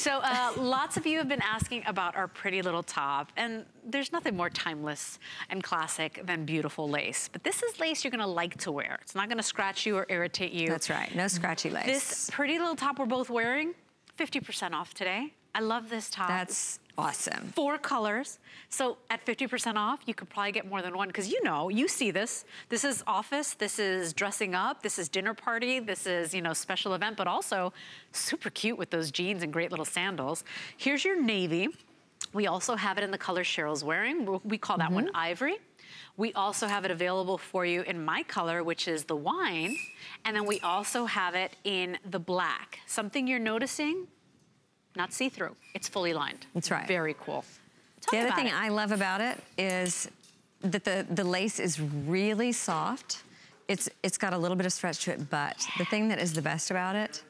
So uh, lots of you have been asking about our pretty little top, and there's nothing more timeless and classic than beautiful lace. But this is lace you're gonna like to wear. It's not gonna scratch you or irritate you. That's right, no scratchy lace. This pretty little top we're both wearing, 50% off today. I love this top. That's awesome. Four colors. So at 50% off, you could probably get more than one because you know, you see this. This is office, this is dressing up, this is dinner party, this is, you know, special event, but also super cute with those jeans and great little sandals. Here's your navy. We also have it in the color Sheryl's wearing. We call that mm -hmm. one mm-hmm. ivory. We also have it available for you in my color, which is the wine. And then we also have it in the black. Something you're noticing not see-through. It's fully lined. That's right. Very cool. Talk the other thing it. I love about it is that the, the lace is really soft. It's, it's got a little bit of stretch to it, but yeah. the thing that is the best about it,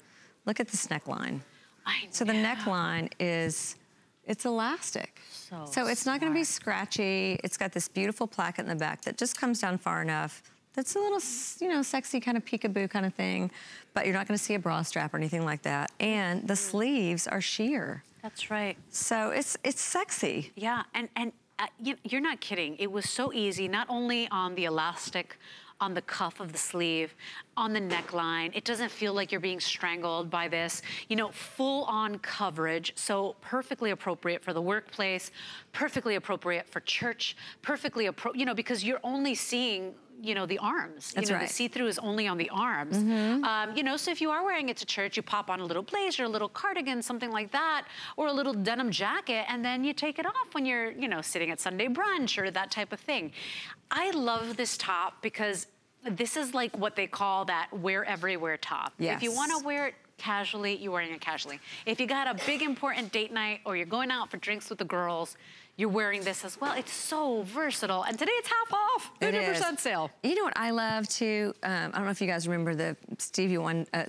look at this neckline. I know. so the neckline is, it's elastic. So, so it's not gonna be scratchy. It's got this beautiful placket in the back that just comes down far enough that's a little, you know, sexy kind of peekaboo kind of thing, but you're not gonna see a bra strap or anything like that. And the mm. sleeves are sheer. That's right. So it's it's sexy. Yeah, and, and uh, you, you're not kidding. It was so easy, not only on the elastic, on the cuff of the sleeve, on the neckline. It doesn't feel like you're being strangled by this. You know, full on coverage, so perfectly appropriate for the workplace, perfectly appropriate for church, perfectly appropriate, you know, because you're only seeing you know, the arms. That's you know, right. the see-through is only on the arms. Mm -hmm. um, you know, so if you are wearing it to church, you pop on a little blazer, a little cardigan, something like that, or a little denim jacket, and then you take it off when you're, you know, sitting at Sunday brunch or that type of thing. I love this top because this is like what they call that wear everywhere top. Yes. If you want to wear it casually, you're wearing it casually. If you got a big important date night or you're going out for drinks with the girls, you're wearing this as well. It's so versatile. And today it's half off, 50% sale. You know what I love too? Um, I don't know if you guys remember the Stevie one, uh,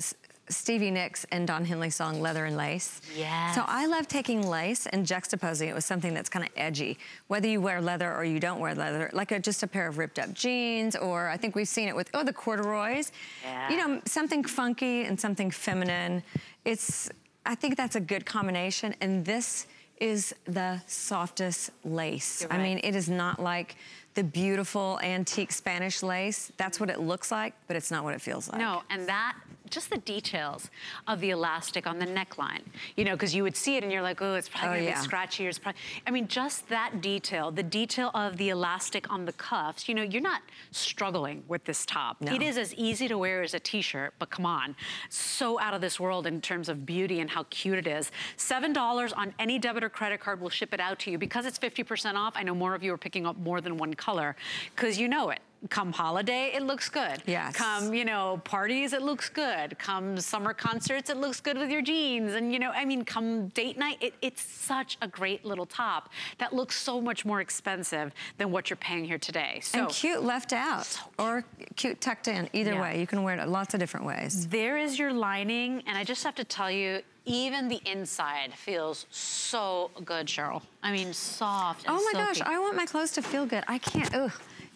Stevie Nicks and Don Henley song, Leather and Lace. Yeah. So I love taking lace and juxtaposing it with something that's kind of edgy. Whether you wear leather or you don't wear leather, like a, just a pair of ripped up jeans, or I think we've seen it with, oh, the corduroys. Yeah. You know, something funky and something feminine. It's, I think that's a good combination. And this, is the softest lace. Right. I mean, it is not like the beautiful antique Spanish lace. That's what it looks like, but it's not what it feels like. No, and that just the details of the elastic on the neckline. You know, because you would see it and you're like, oh, it's probably oh, gonna yeah. be scratchy. Or It's probably, I mean, just that detail, the detail of the elastic on the cuffs, you know, you're not struggling with this top. No. It is as easy to wear as a t-shirt, but come on, so out of this world in terms of beauty and how cute it is. $7 on any debit or credit card will ship it out to you. Because it's 50% off, I know more of you are picking up more than one color, because you know it come holiday, it looks good. Yes. Come, you know, parties, it looks good. Come summer concerts, it looks good with your jeans. And, you know, I mean, come date night, it, it's such a great little top that looks so much more expensive than what you're paying here today. So And cute left out so cute. or cute tucked in. Either yeah. way, you can wear it lots of different ways. There is your lining. And I just have to tell you, even the inside feels so good, Sheryl. I mean, soft Oh my silky. gosh, I want my clothes to feel good. I can't, ugh.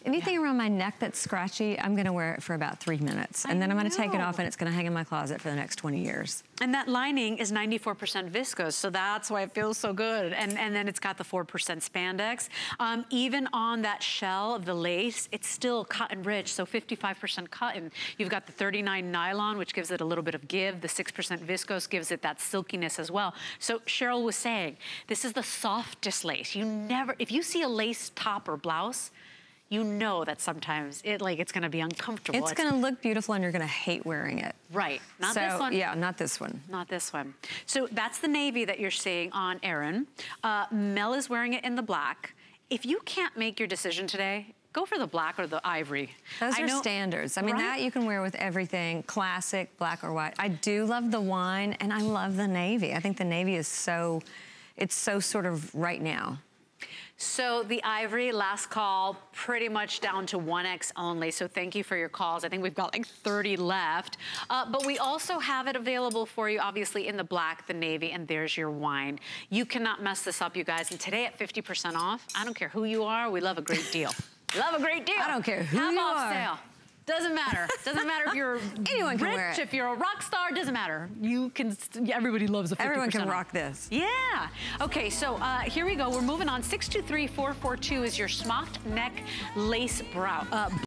Anything yeah. around my neck that's scratchy, I'm gonna wear it for about three minutes. And I then I'm gonna take it off and it's gonna hang in my closet for the next 20 years. And that lining is 94% viscose, so that's why it feels so good. And, and then it's got the 4% spandex. Um, even on that shell of the lace, it's still cotton rich, so 55% cotton. You've got the 39 nylon, which gives it a little bit of give. The 6% viscose gives it that silkiness as well. So Sheryl was saying, this is the softest lace. You never, if you see a lace top or blouse, you know that sometimes it like it's gonna be uncomfortable. It's, it's gonna look beautiful and you're gonna hate wearing it. Right, not so, this one. Yeah, not this one. Not this one. So that's the navy that you're seeing on Erin. Uh, Mel is wearing it in the black. If you can't make your decision today, go for the black or the ivory. Those I are know, standards. I mean, right? that you can wear with everything, classic, black or white. I do love the wine and I love the navy. I think the navy is so, it's so sort of right now. So the Ivory, last call, pretty much down to 1X only. So thank you for your calls. I think we've got like 30 left. Uh, but we also have it available for you, obviously, in the black, the navy, and there's your wine. You cannot mess this up, you guys. And today at 50% off, I don't care who you are, we love a great deal. love a great deal. I don't care who Half you off are. sale. Doesn't matter. Doesn't matter if you're Anyone can rich, wear it. if you're a rock star, doesn't matter. You can, everybody loves a 50% Everyone can rock this. Yeah. Okay, so uh, here we go. We're moving on. 623442 is your smocked neck lace brow. Uh,